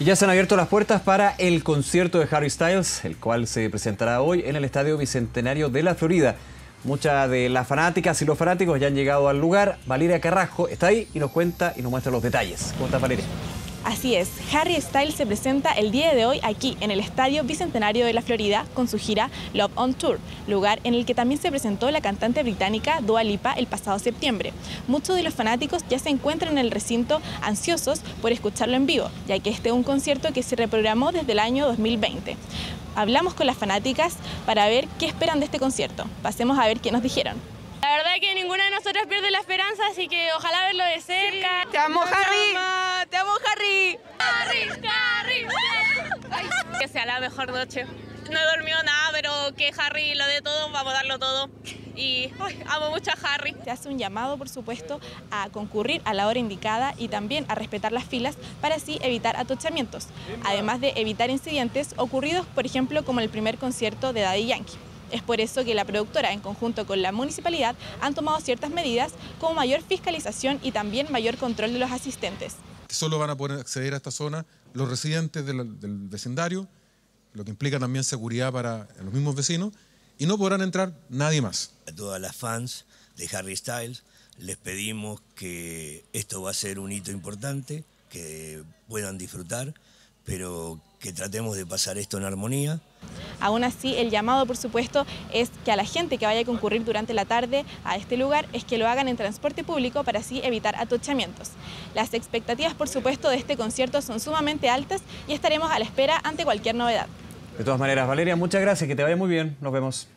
Y ya se han abierto las puertas para el concierto de Harry Styles, el cual se presentará hoy en el Estadio Bicentenario de la Florida. Muchas de las fanáticas y los fanáticos ya han llegado al lugar. Valeria Carrasco está ahí y nos cuenta y nos muestra los detalles. ¿Cómo estás, Valeria? Así es, Harry Styles se presenta el día de hoy aquí en el Estadio Bicentenario de la Florida con su gira Love on Tour, lugar en el que también se presentó la cantante británica Dua Lipa el pasado septiembre. Muchos de los fanáticos ya se encuentran en el recinto ansiosos por escucharlo en vivo, ya que este es un concierto que se reprogramó desde el año 2020. Hablamos con las fanáticas para ver qué esperan de este concierto. Pasemos a ver qué nos dijeron. La verdad que ninguna de nosotros pierde la esperanza, así que ojalá verlo de cerca. ¡Te amo, Harry! Que sea la mejor noche. No he dormido nada, pero que Harry lo dé todo, vamos a darlo todo. Y amo mucho a Harry. Se hace un llamado, por supuesto, a concurrir a la hora indicada y también a respetar las filas para así evitar atochamientos, además de evitar incidentes ocurridos, por ejemplo, como el primer concierto de Daddy Yankee. Es por eso que la productora, en conjunto con la municipalidad, han tomado ciertas medidas como mayor fiscalización y también mayor control de los asistentes. Solo van a poder acceder a esta zona los residentes del, vecindario, lo que implica también seguridad para los mismos vecinos, y no podrán entrar nadie más. A todas las fans de Harry Styles les pedimos que esto va a ser un hito importante, que puedan disfrutar, pero que tratemos de pasar esto en armonía. Aún así, el llamado, por supuesto, es que a la gente que vaya a concurrir durante la tarde a este lugar es que lo hagan en transporte público para así evitar atochamientos. Las expectativas, por supuesto, de este concierto son sumamente altas y estaremos a la espera ante cualquier novedad. De todas maneras, Valeria, muchas gracias, que te vaya muy bien. Nos vemos.